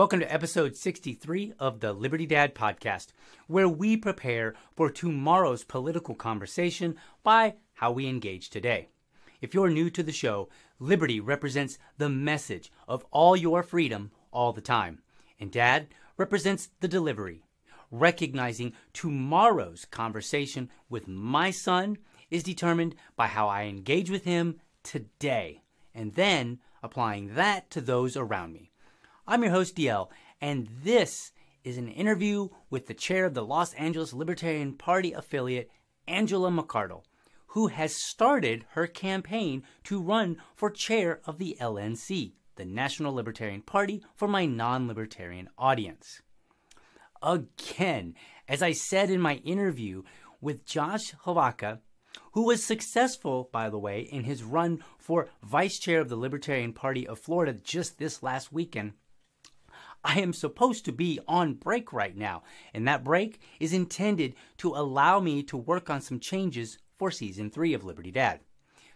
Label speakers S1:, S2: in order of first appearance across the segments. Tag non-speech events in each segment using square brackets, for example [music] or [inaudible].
S1: Welcome to episode 63 of the Liberty Dad podcast, where we prepare for tomorrow's political conversation by how we engage today. If you're new to the show, liberty represents the message of all your freedom all the time, and dad represents the delivery, recognizing tomorrow's conversation with my son is determined by how I engage with him today, and then applying that to those around me. I'm your host, DL, and this is an interview with the chair of the Los Angeles Libertarian Party affiliate, Angela McArdle, who has started her campaign to run for chair of the LNC, the National Libertarian Party, for my non libertarian audience. Again, as I said in my interview with Josh Hlavacha, who was successful, by the way, in his run for vice chair of the Libertarian Party of Florida just this last weekend, I am supposed to be on break right now, and that break is intended to allow me to work on some changes for season three of Liberty Dad.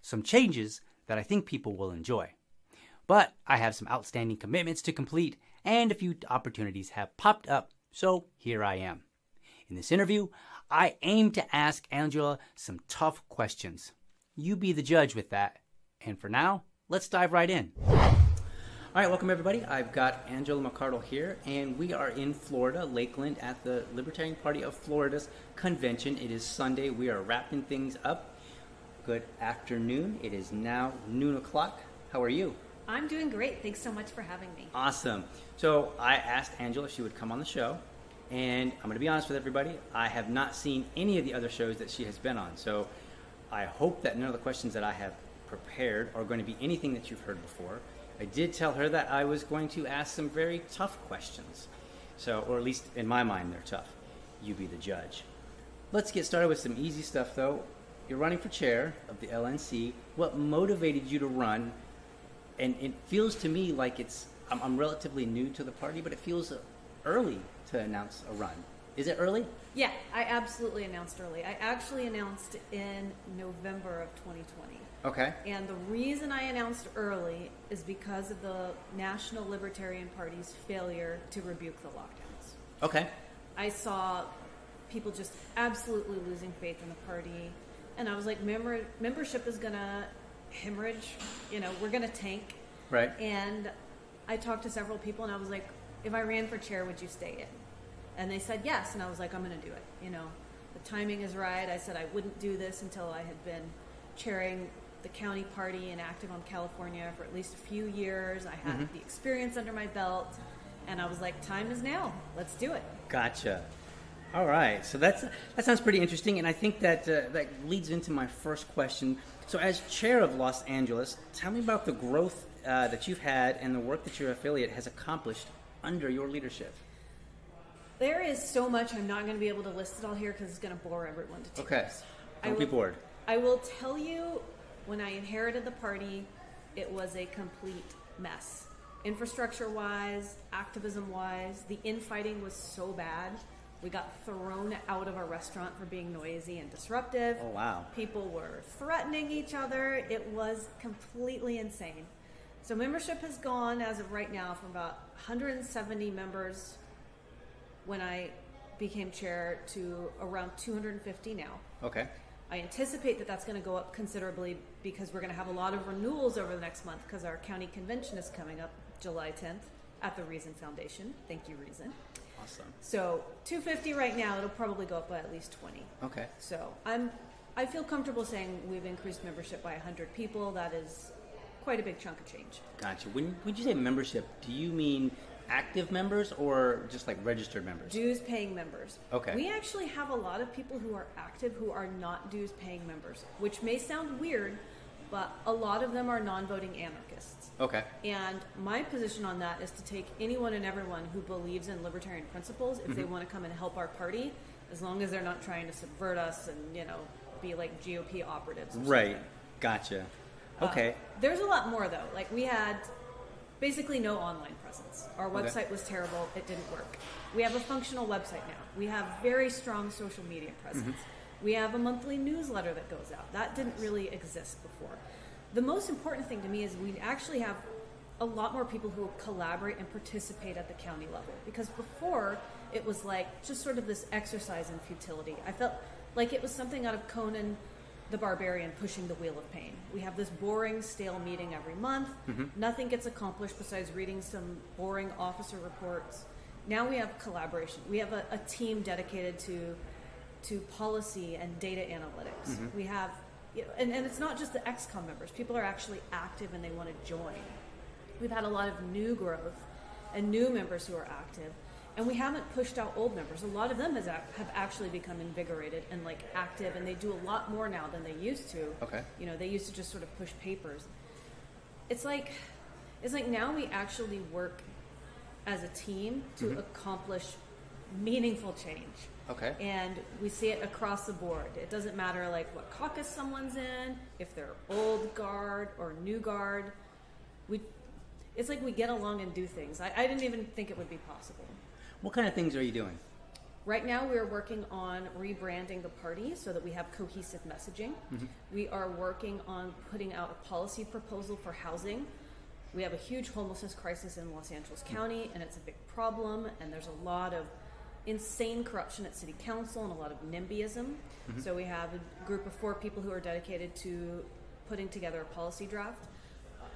S1: Some changes that I think people will enjoy. But I have some outstanding commitments to complete, and a few opportunities have popped up, so here I am. In this interview, I aim to ask Angela some tough questions. You be the judge with that. And for now, let's dive right in. All right, welcome everybody. I've got Angela McArdle here, and we are in Florida, Lakeland, at the Libertarian Party of Florida's convention. It is Sunday. We are wrapping things up. Good afternoon. It is now noon o'clock. How are you?
S2: I'm doing great. Thanks so much for having me.
S1: Awesome. So I asked Angela if she would come on the show, and I'm going to be honest with everybody. I have not seen any of the other shows that she has been on, so I hope that none of the questions that I have prepared are going to be anything that you've heard before. I did tell her that I was going to ask some very tough questions. So, or at least in my mind, they're tough. You be the judge. Let's get started with some easy stuff, though. You're running for chair of the LNC. What motivated you to run? And it feels to me like it's, I'm, I'm relatively new to the party, but it feels early to announce a run. Is it early?
S2: Yeah, I absolutely announced early. I actually announced in November of 2020.
S1: Okay.
S2: And the reason I announced early is because of the National Libertarian Party's failure to rebuke the lockdowns.
S1: Okay.
S2: I saw people just absolutely losing faith in the party, and I was like, member- membership is gonna hemorrhage. You know, we're gonna tank.
S1: Right.
S2: And I talked to several people, and I was like, if I ran for chair, would you stay in? And they said yes, and I was like, I'm gonna do it. You know, the timing is right. I said I wouldn't do this until I had been chairing the county party and active on California for at least a few years. I had
S1: Mm-hmm.
S2: the experience under my belt, and I was like, time is now. Let's do it.
S1: Gotcha. All right. So that's that sounds pretty interesting, and I think that uh, that leads into my first question. So, as chair of Los Angeles, tell me about the growth uh, that you've had and the work that your affiliate has accomplished under your leadership.
S2: There is so much I'm not going to be able to list it all here because it's going to bore everyone to tears.
S1: Okay.
S2: I
S1: Don't be
S2: will-
S1: bored.
S2: I will tell you, when I inherited the party, it was a complete mess. Infrastructure wise, activism wise, the infighting was so bad. We got thrown out of a restaurant for being noisy and disruptive.
S1: Oh wow.
S2: People were threatening each other. It was completely insane. So membership has gone as of right now from about 170 members when I became chair to around 250 now.
S1: Okay.
S2: I anticipate that that's going to go up considerably because we're going to have a lot of renewals over the next month because our county convention is coming up July 10th at the Reason Foundation. Thank you, Reason.
S1: Awesome.
S2: So 250 right now. It'll probably go up by at least 20.
S1: Okay.
S2: So I'm, I feel comfortable saying we've increased membership by 100 people. That is quite a big chunk of change.
S1: Gotcha. When when you say membership, do you mean active members or just like registered members?
S2: Dues paying members.
S1: Okay.
S2: We actually have a lot of people who are active who are not dues paying members, which may sound weird, but a lot of them are non voting anarchists.
S1: Okay.
S2: And my position on that is to take anyone and everyone who believes in libertarian principles if
S1: Mm-hmm.
S2: they want to come and help our party, as long as they're not trying to subvert us and, you know, be like GOP operatives.
S1: Right.
S2: something.
S1: Gotcha.
S2: Uh,
S1: Okay.
S2: there's a lot more though. Like we had basically no online presence. Our
S1: Okay.
S2: website was terrible. It didn't work. We have a functional website now. We have very strong social media presence.
S1: Mm-hmm.
S2: We have a monthly newsletter that goes out. That didn't really exist before. The most important thing to me is we actually have a lot more people who collaborate and participate at the county level because before it was like just sort of this exercise in futility. I felt like it was something out of Conan the Barbarian pushing the wheel of pain. We have this boring, stale meeting every month. Mm-hmm. Nothing gets accomplished besides reading some boring officer reports. Now we have collaboration. We have a, a team dedicated to to policy and data analytics. Mm-hmm. We have, you know, and, and it's not just the ExCom members. People are actually active and they want to join. We've had a lot of new growth and new members who are active, and we haven't pushed out old members. A lot of them has, have actually become invigorated and like active, and they do a lot more now than they used to.
S1: Okay.
S2: You know, they used to just sort of push papers. It's like, it's like now we actually work as a team to mm-hmm. accomplish meaningful change.
S1: Okay.
S2: And we see it across the board. It doesn't matter like what caucus someone's in, if they're old guard or new guard. We, it's like we get along and do things. I, I didn't even think it would be possible.
S1: What kind of things are you doing?
S2: Right now, we're working on rebranding the party so that we have cohesive messaging. Mm-hmm. We are working on putting out a policy proposal for housing. We have a huge homelessness crisis in Los Angeles County, and it's a big problem, and there's a lot of insane corruption at city council and a lot of NIMBYism. Mm-hmm. So we have a group of four people who are dedicated to putting together a policy draft.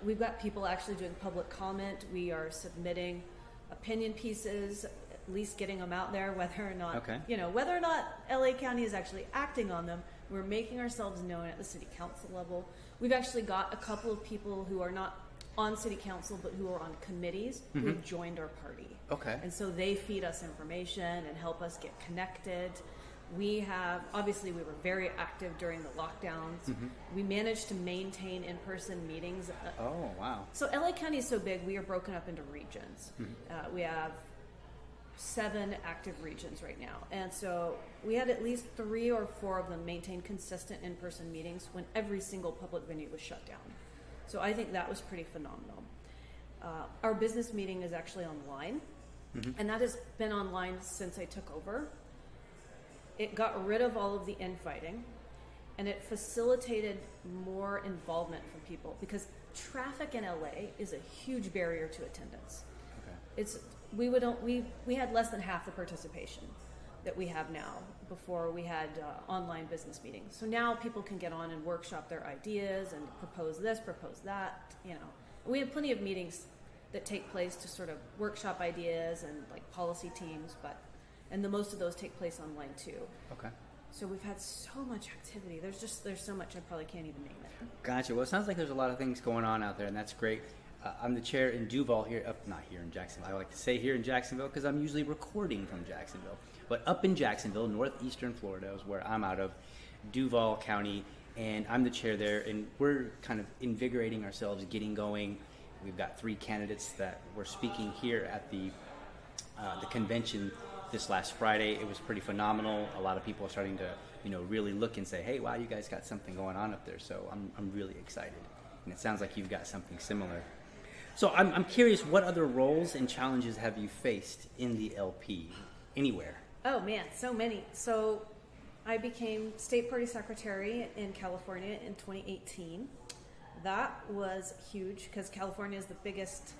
S2: We've got people actually doing public comment. We are submitting opinion pieces, at least getting them out there, [laughs] whether or not,
S1: Okay.
S2: you know, whether or not LA County is actually acting on them. We're making ourselves known at the city council level. We've actually got a couple of people who are not on city council but who are on committees who have joined our party.
S1: Okay.
S2: And so they feed us information and help us get connected. We have, obviously, we were very active during the lockdowns. We managed to maintain in person meetings. Uh,
S1: Oh, wow.
S2: So LA County is so big, we are broken up into regions. Uh, we have seven active regions right now. And so we had at least three or four of them maintain consistent in person meetings when every single public venue was shut down. So I think that was pretty phenomenal. Uh, our business meeting is actually online, and that has been online since I took over. It got rid of all of the infighting, and it facilitated more involvement from people because traffic in LA is a huge barrier to attendance.
S1: Okay.
S2: It's we would we we had less than half the participation that we have now before we had uh, online business meetings. So now people can get on and workshop their ideas and propose this, propose that. You know, we have plenty of meetings that take place to sort of workshop ideas and like policy teams, but and the most of those take place online too.
S1: Okay.
S2: So we've had so much activity. There's just there's so much I probably can't even name it.
S1: Gotcha. Well, it sounds like there's a lot of things going on out there, and that's great. Uh, I'm the chair in Duval here, up not here in Jacksonville. I like to say here in Jacksonville because I'm usually recording from Jacksonville. But up in Jacksonville, northeastern Florida, is where I'm out of, Duval County, and I'm the chair there. And we're kind of invigorating ourselves, getting going. We've got three candidates that were speaking here at the uh, the convention this last Friday. It was pretty phenomenal. A lot of people are starting to, you know, really look and say, "Hey, wow, you guys got something going on up there." So I'm, I'm really excited, and it sounds like you've got something similar. So I'm, I'm curious, what other roles and challenges have you faced in the LP anywhere?
S2: Oh man, so many. So I became state party secretary in California in 2018. That was huge because California is the biggest,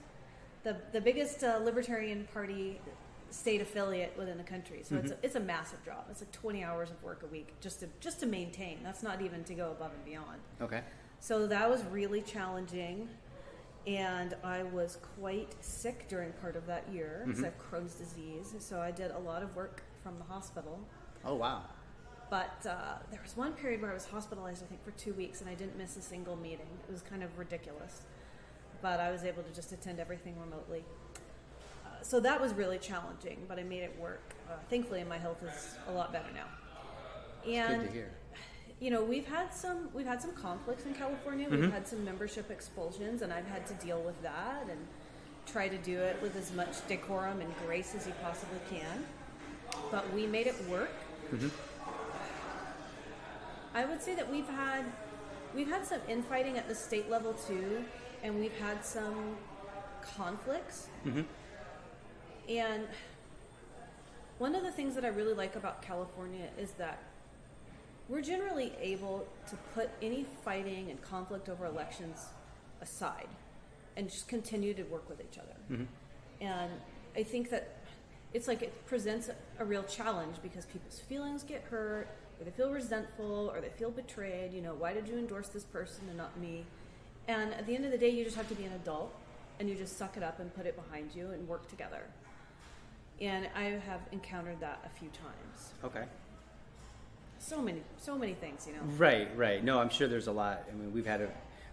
S2: the the biggest uh, libertarian party state affiliate within the country. So it's a, it's a massive job. It's like 20 hours of work a week just to just to maintain. That's not even to go above and beyond.
S1: Okay.
S2: So that was really challenging. And I was quite sick during part of that year because I have Crohn's disease. So I did a lot of work from the hospital.
S1: Oh wow.
S2: But uh, there was one period where I was hospitalized, I think, for two weeks, and I didn't miss a single meeting. It was kind of ridiculous. But I was able to just attend everything remotely. Uh, so that was really challenging, but I made it work. Uh, thankfully, my health is a lot better now. And
S1: Good to hear.
S2: You know we've had some we've had some conflicts in California. We've mm-hmm. had some membership expulsions, and I've had to deal with that and try to do it with as much decorum and grace as you possibly can. But we made it work. Mm-hmm. I would say that we've had we've had some infighting at the state level too, and we've had some conflicts. Mm-hmm. And one of the things that I really like about California is that we're generally able to put any fighting and conflict over elections aside and just continue to work with each other.
S1: Mhm.
S2: And I think that it's like it presents a, a real challenge because people's feelings get hurt, or they feel resentful, or they feel betrayed. You know, why did you endorse this person and not me? And at the end of the day, you just have to be an adult and you just suck it up and put it behind you and work together. And I have encountered that a few times.
S1: Okay.
S2: So many, so many things, you know.
S1: Right, right. No, I'm sure there's a lot. I mean, we've had a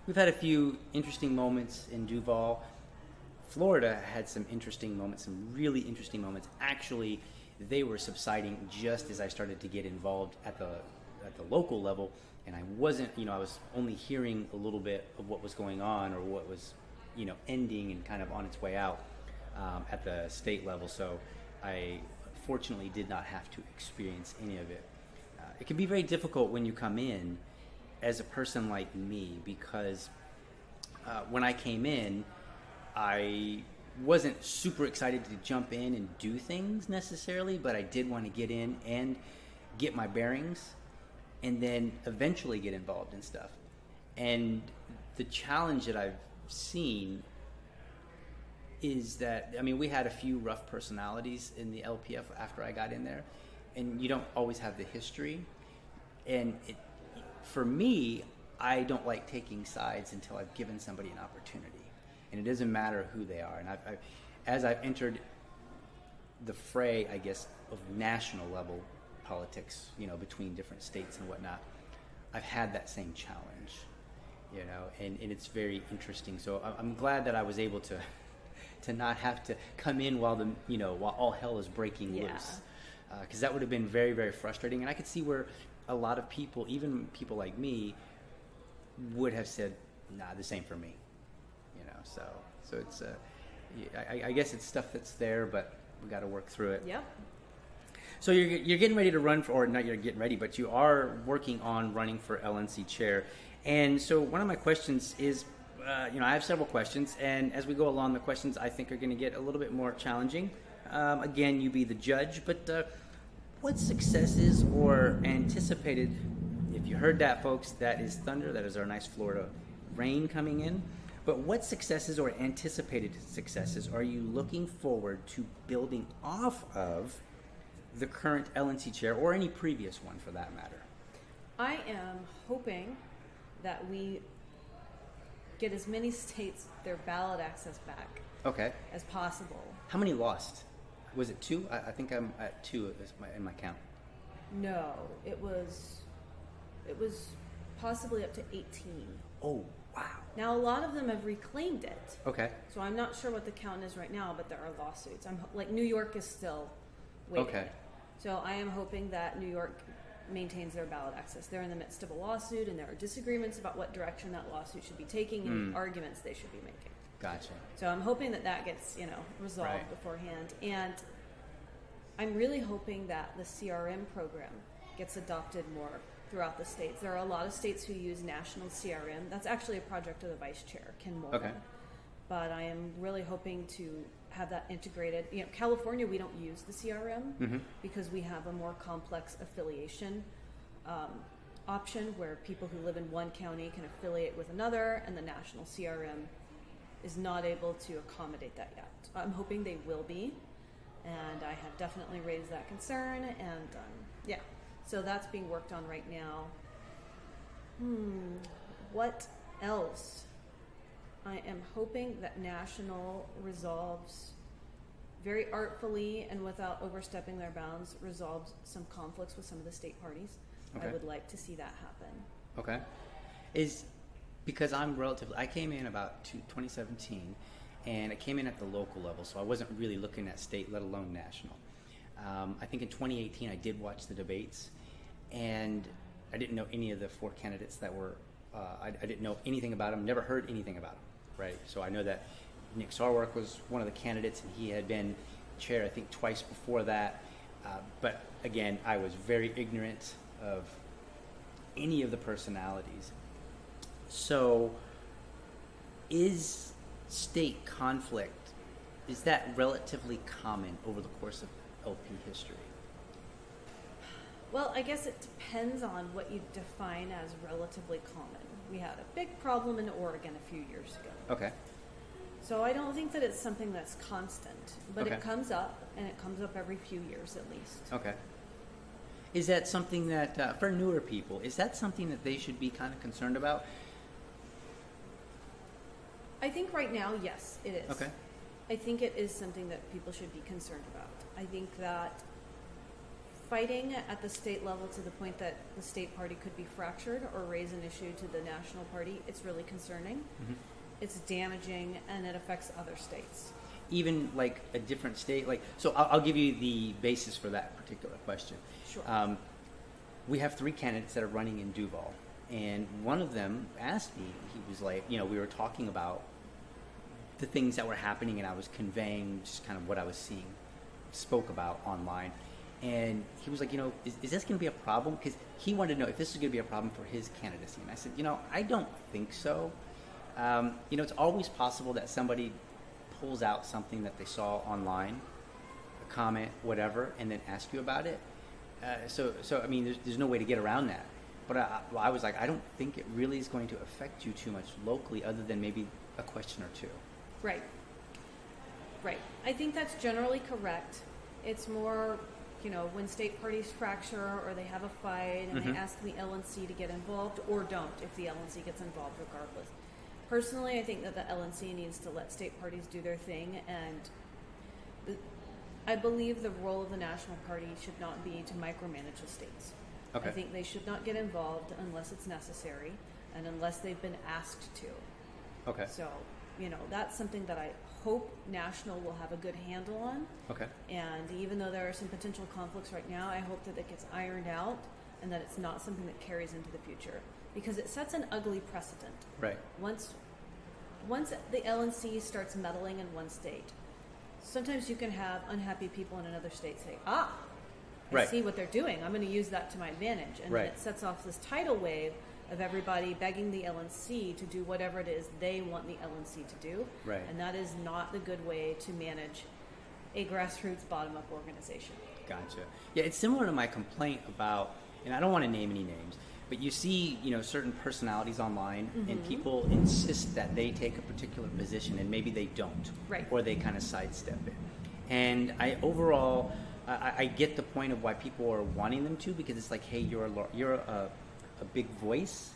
S1: we've had a few interesting moments in Duval. Florida had some interesting moments, some really interesting moments. Actually, they were subsiding just as I started to get involved at the at the local level, and I wasn't, you know, I was only hearing a little bit of what was going on or what was, you know, ending and kind of on its way out um, at the state level. So, I fortunately did not have to experience any of it. It can be very difficult when you come in as a person like me because uh, when I came in, I wasn't super excited to jump in and do things necessarily, but I did want to get in and get my bearings and then eventually get involved in stuff. And the challenge that I've seen is that I mean we had a few rough personalities in the LPF after I got in there, and you don't always have the history. And it, for me, I don't like taking sides until I've given somebody an opportunity, and it doesn't matter who they are. And I've, I've as I've entered the fray, I guess, of national level politics, you know, between different states and whatnot, I've had that same challenge, you know, and, and it's very interesting. So I'm glad that I was able to [laughs] to not have to come in while the you know while all hell is breaking
S2: Yeah.
S1: loose, because that would have been very very frustrating. And I could see where a lot of people, even people like me, would have said, "Nah, this ain't for me," you know. So so it's uh, I, I guess it's stuff that's there, but we got to work through it.
S2: Yep.
S1: So you're, you're getting ready to run for, or not you're getting ready, but you are working on running for LNC chair. And so one of my questions is, uh, you know, I have several questions, and as we go along, the questions I think are going to get a little bit more challenging. Um, again, you be the judge, but uh, what successes or anticipated? If you heard that, folks, that is thunder. That is our nice Florida rain coming in. But what successes or anticipated successes are you looking forward to building off of the current LNC chair or any previous one for that matter?
S2: I am hoping that we get as many states their ballot access back
S1: Okay.
S2: as possible.
S1: How many lost? Was it two? I, I think I'm at two my, in my count.
S2: No, it was it was possibly up to 18.
S1: Oh, wow.
S2: Now a lot of them have reclaimed it.
S1: Okay.
S2: So I'm not sure what the count is right now, but there are lawsuits. I'm like New York is still waiting.
S1: Okay.
S2: So I am hoping that New York maintains their ballot access. They're in the midst of a lawsuit, and there are disagreements about what direction that lawsuit should be taking and
S1: Mm.
S2: arguments they should be making.
S1: Gotcha.
S2: So I'm hoping that that gets you know resolved
S1: Right.
S2: beforehand, and I'm really hoping that the CRM program gets adopted more throughout the states. There are a lot of states who use national CRM. That's actually a project of the vice chair, Ken Moellman.
S1: Okay.
S2: But I am really hoping to have that integrated. You know, California, we don't use the CRM
S1: Mhm.
S2: because we have a more complex affiliation um, option where people who live in one county can affiliate with another, and the national CRM is not able to accommodate that yet. I'm hoping they will be, and I have definitely raised that concern, and um, yeah, so that's being worked on right now. Hmm, what else? I am hoping that national resolves very artfully and without overstepping their bounds resolves some conflicts with some of the state parties. I would like to see that happen.
S1: Okay. Is because I'm relatively, I came in about two, 2017 and I came in at the local level, so I wasn't really looking at state, let alone national. Um, I think in 2018 I did watch the debates and I didn't know any of the four candidates that were, uh, I, I didn't know anything about them, never heard anything about them, right? So I know that Nick Sarwark was one of the candidates and he had been chair, I think, twice before that. Uh, but again, I was very ignorant of any of the personalities. So, is state conflict is that relatively common over the course of LP history?
S2: Well, I guess it depends on what you define as relatively common. We had a big problem in Oregon a few years ago.
S1: Okay.
S2: So I don't think that it's something that's constant, but
S1: Okay.
S2: it comes up, and it comes up every few years at least.
S1: Okay. Is that something that, uh, for newer people, is that something that they should be kind of concerned about?
S2: I think right now, yes, it is.
S1: Okay.
S2: I think it is something that people should be concerned about. I think that fighting at the state level to the point that the state party could be fractured or raise an issue to the national party, it's really concerning.
S1: Mhm.
S2: It's damaging and it affects other states.
S1: Even like a different state, like, so I'll, I'll give you the basis for that particular question.
S2: Sure.
S1: Um, we have three candidates that are running in Duval, and one of them asked me. He was like, you know, we were talking about the things that were happening, and I was conveying just kind of what I was seeing, spoke about online, and he was like, you know, is, is this going to be a problem? Because he wanted to know if this is going to be a problem for his candidacy, and I said, you know, I don't think so. Um, you know, it's always possible that somebody pulls out something that they saw online, a comment, whatever, and then ask you about it. Uh, so, so I mean, there's, there's no way to get around that. But I, I was like, I don't think it really is going to affect you too much locally, other than maybe a question or two.
S2: Right. Right. I think that's generally correct. It's more, you know, when state parties fracture or they have a fight and
S1: Mhm.
S2: they ask the LNC to get involved or don't if the LNC gets involved regardless. Personally, I think that the LNC needs to let state parties do their thing and the, I believe the role of the national party should not be to micromanage the states.
S1: Okay.
S2: I think they should not get involved unless it's necessary and unless they've been asked to.
S1: Okay.
S2: So, you know, that's something that I hope National will have a good handle on.
S1: Okay.
S2: And even though there are some potential conflicts right now, I hope that it gets ironed out and that it's not something that carries into the future because it sets an ugly precedent.
S1: Right.
S2: Once, once the LNC starts meddling in one state, sometimes you can have unhappy people in another state say, "Ah, I
S1: Right.
S2: see what they're doing. I'm going to use that to my advantage," and
S1: Right.
S2: it sets off this tidal wave of everybody begging the LNC to do whatever it is they want the LNC to do.
S1: Right.
S2: And that is not the good way to manage a grassroots bottom up organization.
S1: Gotcha. Yeah, it's similar to my complaint about, and I don't want to name any names, but you see, you know, certain personalities online, and
S2: Mhm.
S1: people insist that they take a particular position, and maybe they don't,
S2: Right.
S1: Or they kind of sidestep it. And I overall, I, I get the point of why people are wanting them to, because it's like, hey, you're a you're a, a big voice,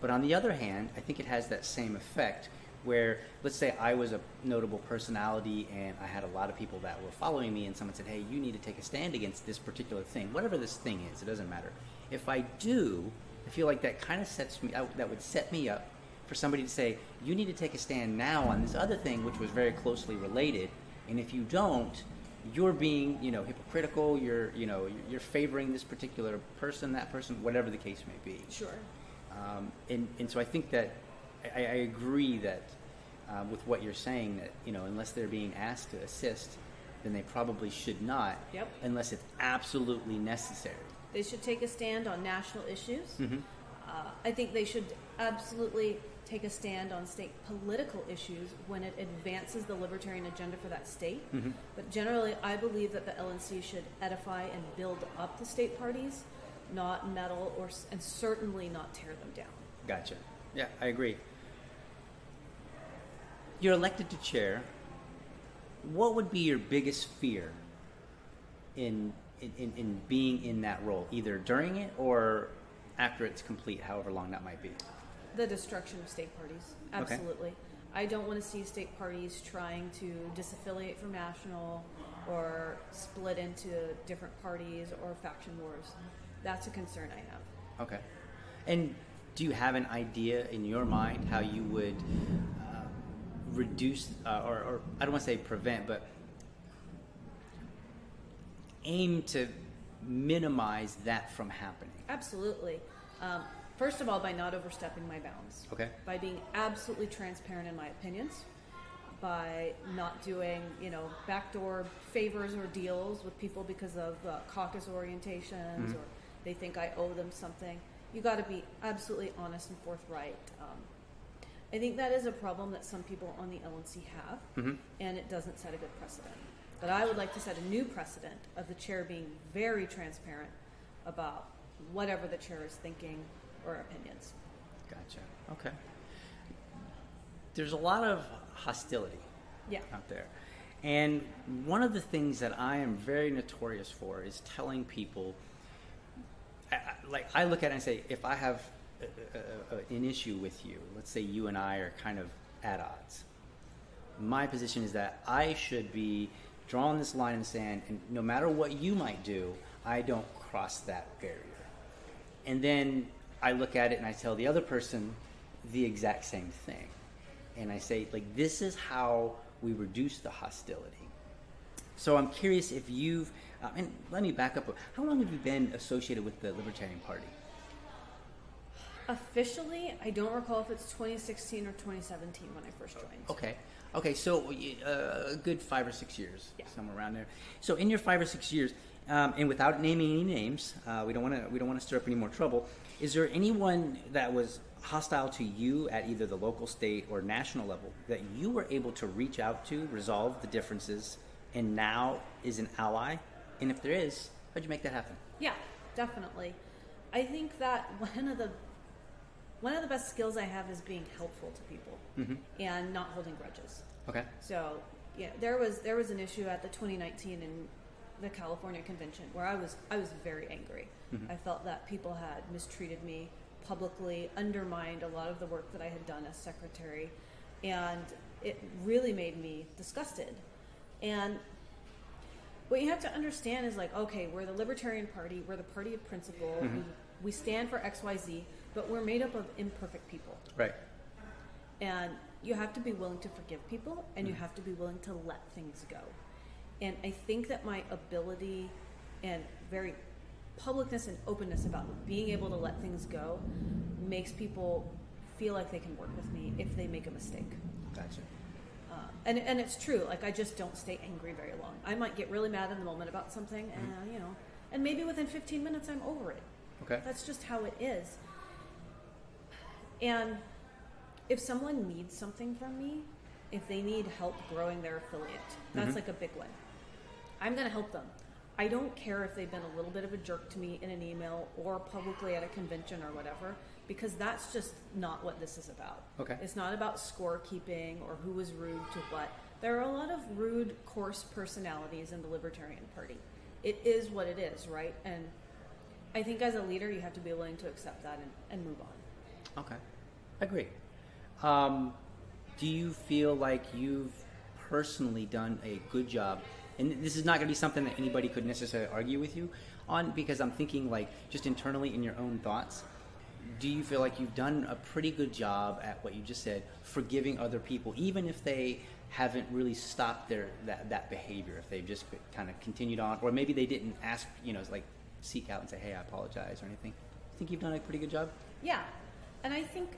S1: but on the other hand, I think it has that same effect where, let's say I was a notable personality and I had a lot of people that were following me, and someone said, hey, you need to take a stand against this particular thing, whatever this thing is, it doesn't matter. If I do, I feel like that kind of sets me out, that would set me up for somebody to say, you need to take a stand now on this other thing, which was very closely related, and if you don't, you're being, you know, hypocritical. You're, you know, you're- favoring this particular person, that person, whatever the case may be.
S2: Sure.
S1: Um, and, and so I think that I, I agree that um, with what you're saying that you know unless they're being asked to assist, then they probably should not,
S2: Yep.
S1: unless it's absolutely necessary.
S2: They should take a stand on national issues.
S1: Mm-hmm.
S2: Uh, I think they should absolutely take a stand on state political issues when it advances the libertarian agenda for that state.
S1: Mhm.
S2: But generally, I believe that the LNC should edify and build up the state parties, not meddle or and certainly not tear them down.
S1: Gotcha. Yeah, I agree. You're elected to chair. What would be your biggest fear in, in, in being in that role, either during it or after it's complete, however long that might be?
S2: The destruction of state parties,
S1: Okay.
S2: absolutely. I don't want to see state parties trying to disaffiliate from national or split into different parties or faction wars. That's a concern I have.
S1: Okay. And do you have an idea in your mind how you would uh, reduce, uh, or, or I don't want to say prevent, but aim to minimize that from happening?
S2: Absolutely. Um, first of all, by not overstepping my bounds.
S1: Okay.
S2: By being absolutely transparent in my opinions. By not doing, you know, backdoor favors or deals with people because of uh, caucus orientations
S1: Mhm.
S2: or they think I owe them something. You got to be absolutely honest and forthright. Um, I think that is a problem that some people on the LNC have,
S1: Mm-hmm.
S2: and it doesn't set a good precedent. But I would like to set a new precedent of the chair being very transparent about whatever the chair is thinking or opinions.
S1: Gotcha. Okay. There's a lot of hostility
S2: Yeah.
S1: out there. And one of the things that I am very notorious for is telling people, I- I- like I look at it and say, if I have a, a, a, an issue with you, let's say you and I are kind of at odds. My position is that I should be drawing this line in the sand, and no matter what you might do, I don't cross that barrier. And then I look at it and I tell the other person the exact same thing. And I say, like, this is how we reduce the hostility. So I'm curious if you've, uh, and let me back up. How long have you been associated with the Libertarian Party?
S2: Officially, I don't recall if it's 2016 or 2017 when I first joined.
S1: Okay. Okay, so uh, a good five or six years,
S2: Yeah.
S1: somewhere around there. So in your five or six years, um, and without naming any names, uh, we don't want to we don't want to stir up any more trouble. Is there anyone that was hostile to you at either the local, state, or national level that you were able to reach out to, resolve the differences, and now is an ally? And if there is, how'd you make that happen?
S2: Yeah, definitely. I think that one of the one of the best skills I have is being helpful to people
S1: Mm-hmm.
S2: and not holding grudges.
S1: Okay.
S2: So yeah, there was there was an issue at the 2019 in the California convention where I was I was very angry.
S1: Mhm.
S2: I felt that people had mistreated me publicly, undermined a lot of the work that I had done as secretary, and it really made me disgusted. And what you have to understand is like, okay, we're the Libertarian Party, we're the party of principle,
S1: Mhm.
S2: we, we stand for X, Y, Z, but we're made up of imperfect people.
S1: Right.
S2: And you have to be willing to forgive people and you
S1: Mhm.
S2: have to be willing to let things go. And I think that my ability and very publicness and openness about being able to let things go makes people feel like they can work with me if they make a mistake.
S1: Gotcha.
S2: Uh, and, and it's true, like I just don't stay angry very long. I might get really mad in the moment about something and, uh, you know, and maybe within 15 minutes I'm over it.
S1: Okay.
S2: That's just how it is. And if someone needs something from me, if they need help growing their affiliate, that's
S1: Mhm.
S2: like a big one. I'm going to help them. I don't care if they've been a little bit of a jerk to me in an email or publicly at a convention or whatever, because that's just not what this is about.
S1: Okay.
S2: It's not about scorekeeping or who was rude to what. There are a lot of rude, coarse personalities in the Libertarian Party. It is what it is, right? And I think as a leader, you have to be willing to accept that and, and move on.
S1: Okay, agree. Um, do you feel like you've personally done a good job? And this is not going to be something that anybody could necessarily argue with you on, because I'm thinking like just internally in your own thoughts. Do you feel like you've done a pretty good job at what you just said, forgiving other people, even if they haven't really stopped their that, that behavior, if they've just kind of continued on, or maybe they didn't ask, you know, like seek out and say, "Hey, I apologize" or anything? Think you've done a pretty good job?
S2: Yeah. And I think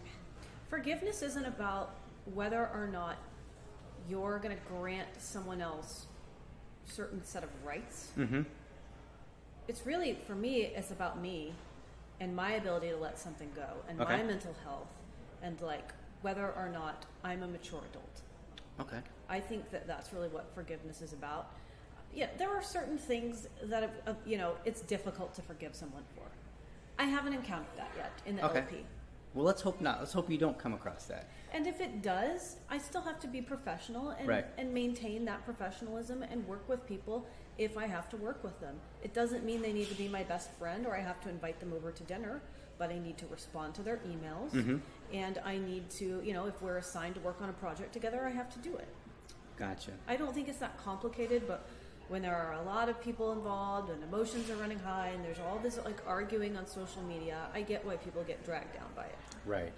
S2: forgiveness isn't about whether or not you're going to grant someone else certain set of rights.
S1: Mm-hmm.
S2: It's really, for me, it's about me and my ability to let something go and my mental health and like whether or not I'm a mature adult.
S1: Okay.
S2: I think that that's really what forgiveness is about. Yeah, there are certain things that have, uh, you know it's difficult to forgive someone for. I haven't encountered that yet in the
S1: Okay.
S2: LP.
S1: Well, let's hope not. Let's hope you don't come across that.
S2: And if it does, I still have to be professional and,
S1: Right.
S2: and maintain that professionalism and work with people if I have to work with them. It doesn't mean they need to be my best friend or I have to invite them over to dinner, but I need to respond to their emails.
S1: Mhm.
S2: And I need to, you know, if we're assigned to work on a project together, I have to do it.
S1: Gotcha.
S2: I don't think it's that complicated, but when there are a lot of people involved and emotions are running high and there's all this like arguing on social media, I get why people get dragged down by it.
S1: Right.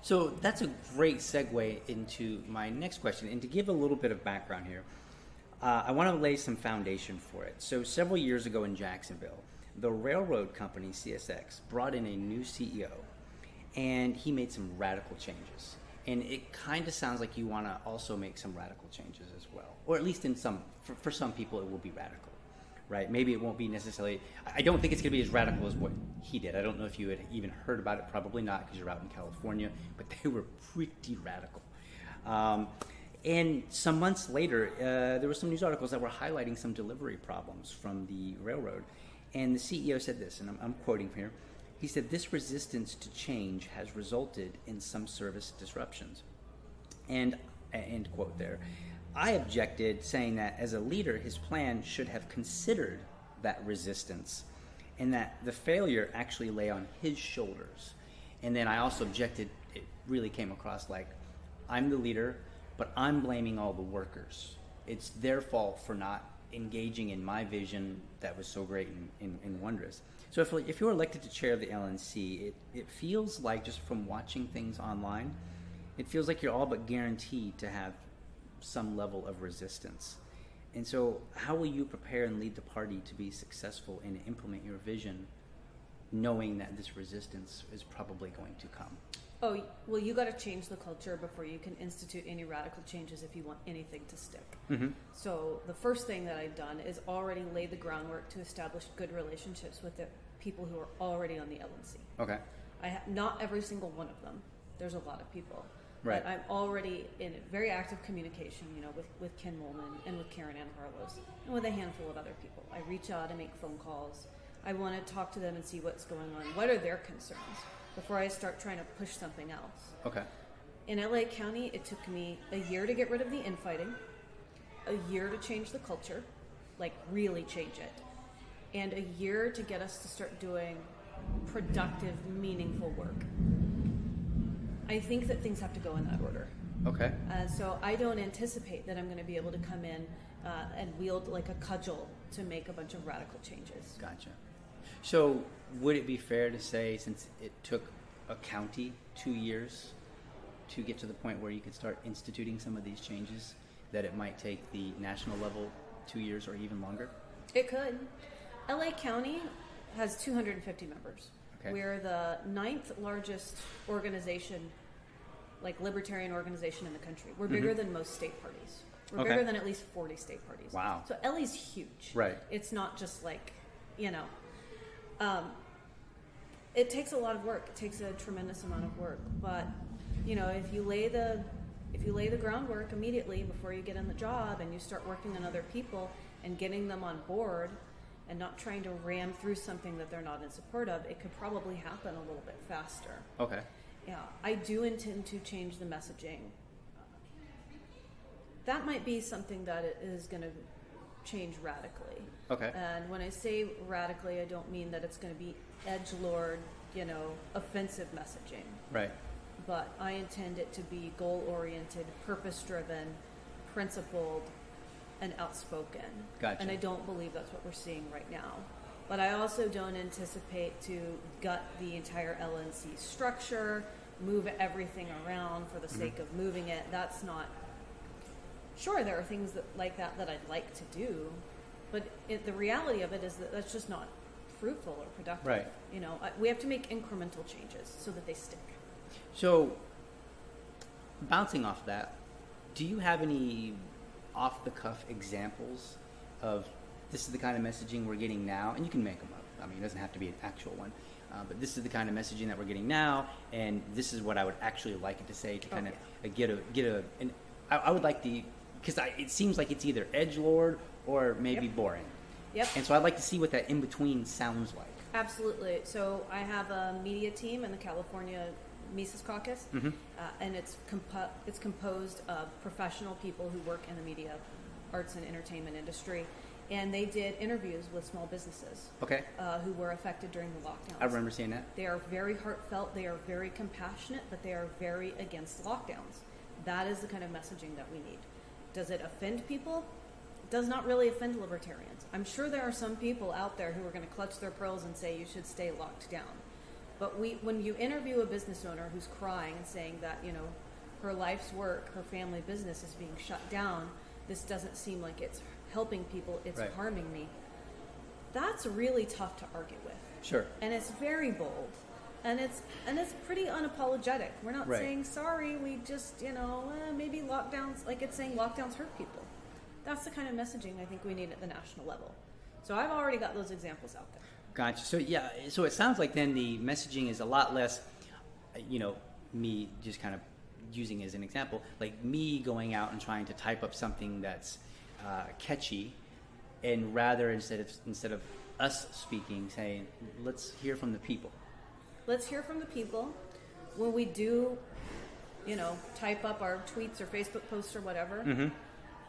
S1: So that's a great segue into my next question. And to give a little bit of background here, uh, I want to lay some foundation for it. So several years ago in Jacksonville, the railroad company CSX brought in a new CEO, and he made some radical changes. And it kind of sounds like you want to also make some radical changes as well, or at least in some. For, for some people, it will be radical, right? Maybe it won't be necessarily. I don't think it's going to be as radical as what he did. I don't know if you had even heard about it. Probably not, because you're out in California. But they were pretty radical. Um, and some months later, uh, there were some news articles that were highlighting some delivery problems from the railroad. And the CEO said this, and I'm, I'm quoting here. He said, This resistance to change has resulted in some service disruptions. And End quote there. I objected, saying that as a leader, his plan should have considered that resistance and that the failure actually lay on his shoulders. And then I also objected, it really came across like I'm the leader, but I'm blaming all the workers. It's their fault for not engaging in my vision that was so great and, and, and wondrous. So if, if you're elected to chair of the LNC, it, it feels like just from watching things online, it feels like you're all but guaranteed to have some level of resistance. And so, how will you prepare and lead the party to be successful and implement your vision, knowing that this resistance is probably going to come?
S2: Oh, well, you got to change the culture before you can institute any radical changes if you want anything to stick.
S1: Mm-hmm.
S2: So, the first thing that I've done is already laid the groundwork to establish good relationships with the people who are already on the LNC.
S1: Okay.
S2: I ha- not every single one of them. There's a lot of people.
S1: Right.
S2: But I'm already in very active communication, you know, with, with Ken Moellman and with Caryn Ann Harlos and with a handful of other people. I reach out and make phone calls. I want to talk to them and see what's going on. What are their concerns before I start trying to push something else?
S1: Okay.
S2: In LA County, it took me a year to get rid of the infighting, a year to change the culture, like really change it, and a year to get us to start doing productive, meaningful work. I think that things have to go in that order.
S1: Okay.
S2: Uh, so I don't anticipate that I'm going to be able to come in uh, and wield like a cudgel to make a bunch of radical changes.
S1: Gotcha. So, would it be fair to say, since it took a county two years to get to the point where you could start instituting some of these changes, that it might take the national level two years or even longer?
S2: It could. LA County has 250 members.
S1: Okay.
S2: We're the ninth largest organization, like libertarian organization in the country. We're bigger than most state parties. We're
S1: Okay.
S2: bigger than at least 40 state parties.
S1: Wow.
S2: So LA's huge.
S1: Right.
S2: It's not just like, you know, um, it takes a lot of work. It takes a tremendous amount of work. But, you know, if you lay the if you lay the groundwork immediately before you get in the job and you start working on other people and getting them on board and not trying to ram through something that they're not in support of, it could probably happen a little bit faster.
S1: Okay.
S2: Yeah, I do intend to change the messaging. That might be something that is going to change radically.
S1: Okay.
S2: And when I say radically, I don't mean that it's going to be edge lord, you know, offensive messaging.
S1: Right.
S2: But I intend it to be goal oriented, purpose driven, principled, and outspoken.
S1: Gotcha.
S2: And I don't believe that's what we're seeing right now. But I also don't anticipate to gut the entire LNC structure, move everything around for the
S1: Mm-hmm.
S2: sake of moving it. That's not. Sure, there are things that, like that that I'd like to do, but it, the reality of it is that that's just not fruitful or productive.
S1: Right.
S2: You know, I, we have to make incremental changes so that they stick.
S1: So, bouncing off that, do you have any off the cuff examples of this is the kind of messaging we're getting now? And you can make them up. I mean, it doesn't have to be an actual one. Uh, but this is the kind of messaging that we're getting now, and this is what I would actually like it to say to kind of uh, get a get a. And I, I would like the because it seems like it's either edge lord or maybe
S2: Yep.
S1: boring,
S2: Yep.
S1: and so I'd like to see what that in between sounds like.
S2: Absolutely. So I have a media team in the California Mises Caucus,
S1: Mhm.
S2: uh, and it's compo- it's composed of professional people who work in the media, arts, and entertainment industry, and they did interviews with small businesses
S1: Okay,
S2: uh, who were affected during the lockdowns.
S1: I remember seeing that.
S2: They are very heartfelt. They are very compassionate, but they are very against lockdowns. That is the kind of messaging that we need. Does it offend people? It does not really offend libertarians. I'm sure there are some people out there who are going to clutch their pearls and say you should stay locked down. But we, when you interview a business owner who's crying and saying that you know her life's work, her family business is being shut down, this doesn't seem like it's helping people. It's
S1: Right.
S2: harming me. That's really tough to argue with
S1: Sure.
S2: and it's very bold and it's and it's pretty unapologetic we're not
S1: Right.
S2: saying sorry we just you know eh, maybe lockdowns like it's saying lockdowns hurt people that's the kind of messaging i think we need at the national level so i've already got those examples out there
S1: Gotcha. So yeah, so it sounds like then the messaging is a lot less, you know, me just kind of using as an example, like me going out and trying to type up something that's uh, catchy, and rather instead of instead of us speaking, saying, let's hear from the people.
S2: let's hear from the people when we do you know, type up our tweets or Facebook posts or whatever.
S1: Mm-hmm.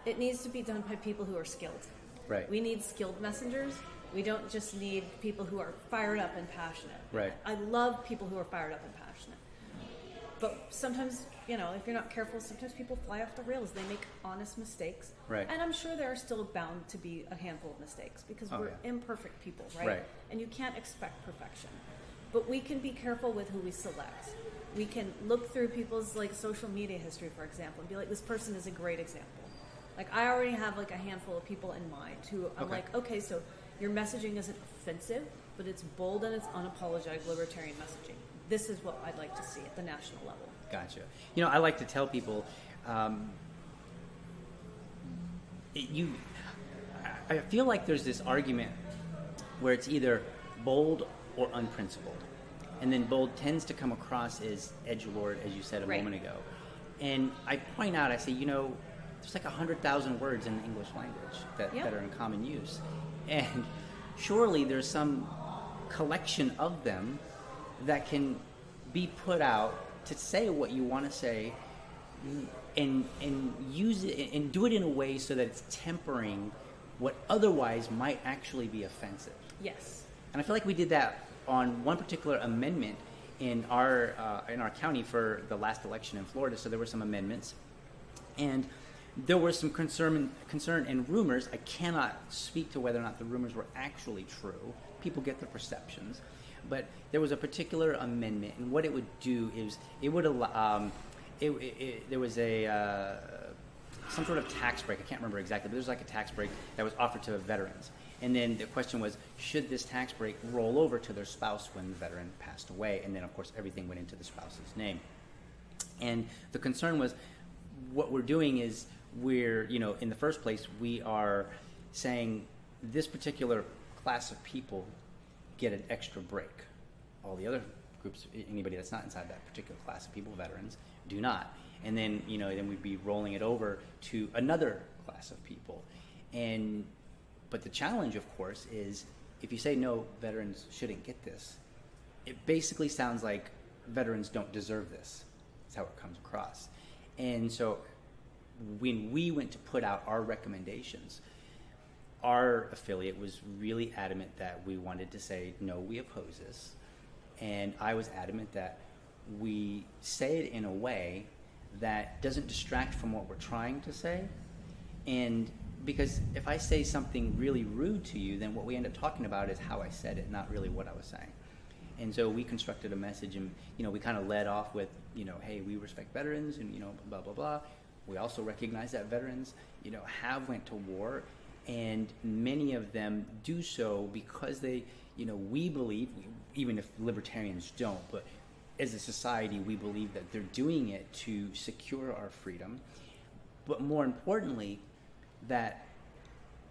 S2: It needs to be done by people who are skilled.
S1: Right.
S2: We need skilled messengers. We don't just need people who are fired up and passionate.
S1: Right.
S2: I love people who are fired up and passionate. But sometimes, you know, if you're not careful, sometimes people fly off the rails. They make honest mistakes.
S1: Right.
S2: And I'm sure there are still bound to be a handful of mistakes because
S1: Oh,
S2: we're
S1: yeah.
S2: imperfect people, right?
S1: Right.
S2: And you can't expect perfection. But we can be careful with who we select. We can look through people's like social media history, for example, and be like, this person is a great example. Like I already have like a handful of people in mind who I'm
S1: Okay.
S2: like, okay, so your messaging isn't offensive, but it's bold and it's unapologetic libertarian messaging. This is what I'd like to see at the national level.
S1: Gotcha. You know, I like to tell people, um, it, you. I feel like there's this argument where it's either bold or unprincipled, and then bold tends to come across as edge lord, as you said a
S2: Right.
S1: moment ago. And I point out, I say, you know, there's like a hundred thousand words in the English language that,
S2: Yep.
S1: that are in common use, and surely there's some collection of them that can be put out to say what you want to say and and use it and do it in a way so that it's tempering what otherwise might actually be offensive.
S2: Yes.
S1: And I feel like we did that on one particular amendment in our uh, in our county for the last election in Florida. So there were some amendments, and there was some concern concern and rumors. I cannot speak to whether or not the rumors were actually true. People get their perceptions, but there was a particular amendment, and what it would do is it would. Um, it, it, it, there was a uh, some sort of tax break. I can't remember exactly, but there was like a tax break that was offered to veterans. And then the question was, should this tax break roll over to their spouse when the veteran passed away? And then, of course, everything went into the spouse's name. And the concern was, what we're doing is we're, you know, in the first place, we are saying this particular class of people get an extra break. All the other groups, anybody that's not inside that particular class of people, veterans, do not. And then, you know, then we'd be rolling it over to another class of people. And, but the challenge, of course, is if you say no, veterans shouldn't get this, it basically sounds like veterans don't deserve this. That's how it comes across. And so when we went to put out our recommendations, our affiliate was really adamant that we wanted to say, no, we oppose this. And I was adamant that we say it in a way that doesn't distract from what we're trying to say. And because if I say something really rude to you, then what we end up talking about is how I said it, not really what I was saying. And so we constructed a message, and you know, we kind of led off with, you know, hey, we respect veterans, and you know, blah blah blah. We also recognize that veterans, you know, have went to war, and many of them do so because they, you know, we believe, even if libertarians don't, but as a society, we believe that they're doing it to secure our freedom, but more importantly, that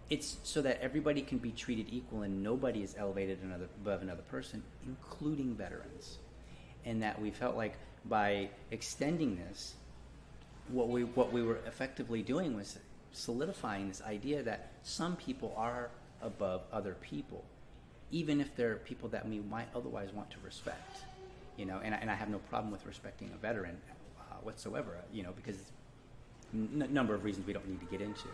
S1: it's so that everybody can be treated equal and nobody is elevated another, above another person, including veterans. And that we felt like by extending this, what we what we were effectively doing was solidifying this idea that some people are above other people, even if they're people that we might otherwise want to respect. You know, and I, and I have no problem with respecting a veteran uh, whatsoever. You know, because n- number of reasons we don't need to get into.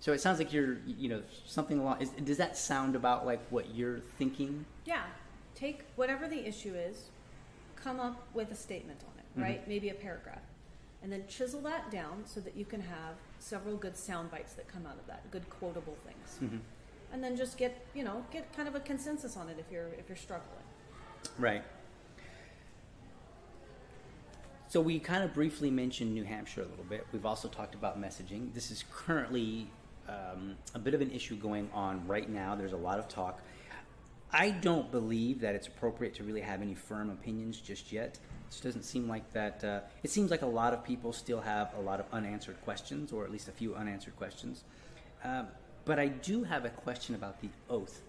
S1: So it sounds like you're, you know, something along. Is, does that sound about like what you're thinking?
S2: Yeah. Take whatever the issue is, come up with a statement on it,
S1: Mhm.
S2: right? Maybe a paragraph. And then chisel that down so that you can have several good sound bites that come out of that, good quotable things.
S1: Mm-hmm.
S2: And then just get, you know, get kind of a consensus on it if you're if you're struggling.
S1: Right. So we kind of briefly mentioned New Hampshire a little bit. We've also talked about messaging. This is currently um, a bit of an issue going on right now. There's a lot of talk. I don't believe that it's appropriate to really have any firm opinions just yet. It doesn't seem like that. Uh, it seems like a lot of people still have a lot of unanswered questions, or at least a few unanswered questions. Um, but I do have a question about the oath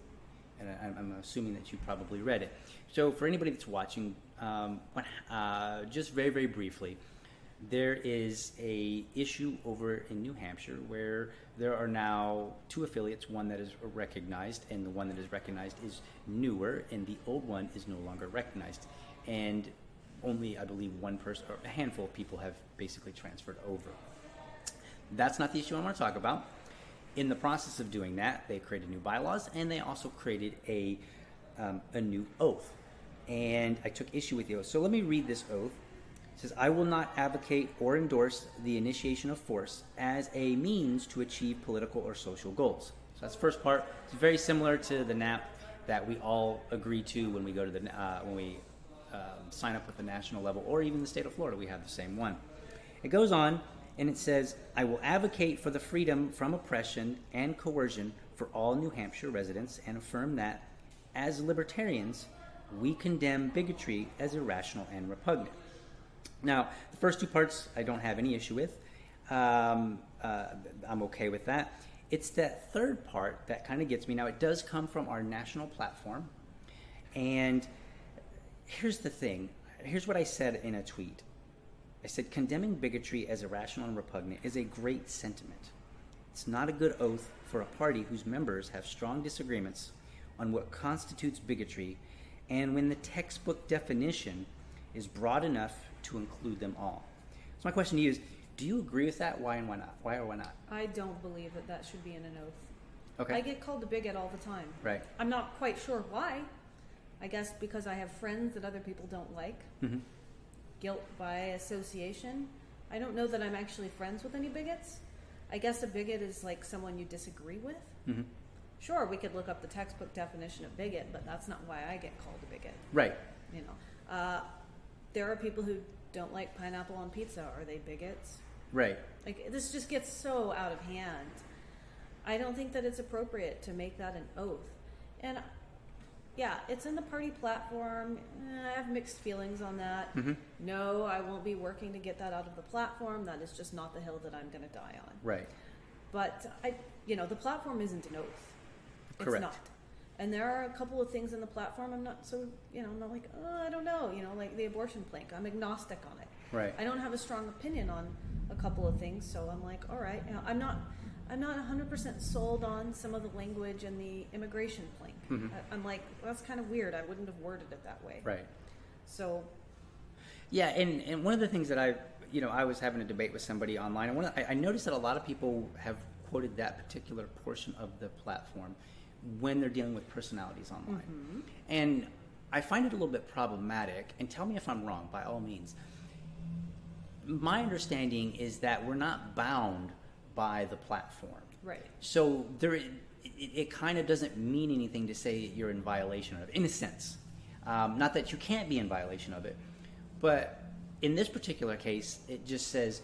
S1: and I- I'm- I'm assuming that you probably read it. So, for anybody that's watching, um, what, uh, just very, very briefly, there is a issue over in New Hampshire where there are now two affiliates. One that is recognized, and the one that is recognized is newer, and the old one is no longer recognized. And only, I believe, one person or a handful of people have basically transferred over. That's not the issue I want to talk about. In the process of doing that, they created new bylaws and they also created a, um, a new oath. And I took issue with the oath. So let me read this oath. Says, I will not advocate or endorse the initiation of force as a means to achieve political or social goals. So that's the first part. It's very similar to the NAP that we all agree to when we go to the uh, when we um, sign up with the national level or even the state of Florida. We have the same one. It goes on and it says, I will advocate for the freedom from oppression and coercion for all New Hampshire residents and affirm that, as libertarians, we condemn bigotry as irrational and repugnant. Now, the first two parts I don't have any issue with. Um, uh, I'm okay with that. It's that third part that kind of gets me. Now, it does come from our national platform. And here's the thing here's what I said in a tweet I said, condemning bigotry as irrational and repugnant is a great sentiment. It's not a good oath for a party whose members have strong disagreements on what constitutes bigotry and when the textbook definition is broad enough to include them all. So, my question to you is do you agree with that? Why and why not? Why or why not?
S2: I don't believe that that should be in an oath.
S1: Okay.
S2: I get called a bigot all the time.
S1: Right.
S2: I'm not quite sure why. I guess because I have friends that other people don't like.
S1: Mm-hmm.
S2: Guilt by association. I don't know that I'm actually friends with any bigots. I guess a bigot is like someone you disagree with.
S1: Mm-hmm.
S2: Sure, we could look up the textbook definition of bigot, but that's not why I get called a bigot.
S1: Right.
S2: You know, uh, there are people who don't like pineapple on pizza. Are they bigots?
S1: Right.
S2: Like this just gets so out of hand. I don't think that it's appropriate to make that an oath. And yeah, it's in the party platform. Eh, I have mixed feelings on that.
S1: Mhm.
S2: No, I won't be working to get that out of the platform. That is just not the hill that I'm going to die on.
S1: Right.
S2: But I, you know, the platform isn't an oath. It's
S1: Correct.
S2: not. And there are a couple of things in the platform I'm not so, you know, I'm not like, oh, I don't know, you know, like the abortion plank. I'm agnostic on it.
S1: Right.
S2: I don't have a strong opinion on a couple of things, so I'm like, all right, you know, I'm not, I'm not 100% sold on some of the language in the immigration plank.
S1: Mhm.
S2: I, I'm like, that's kind of weird. I wouldn't have worded it that way.
S1: Right.
S2: So,
S1: Yeah, and, and one of the things that I, you know, I was having a debate with somebody online, and one of, I, I noticed that a lot of people have quoted that particular portion of the platform when they're dealing with personalities online, and I find it a little bit problematic. And tell me if I'm wrong, by all means. My understanding is that we're not bound by the platform.
S2: right.
S1: So there, it, it kind of doesn't mean anything to say you're in violation of it, in a sense. Um, not that you can't be in violation of it, but in this particular case, it just says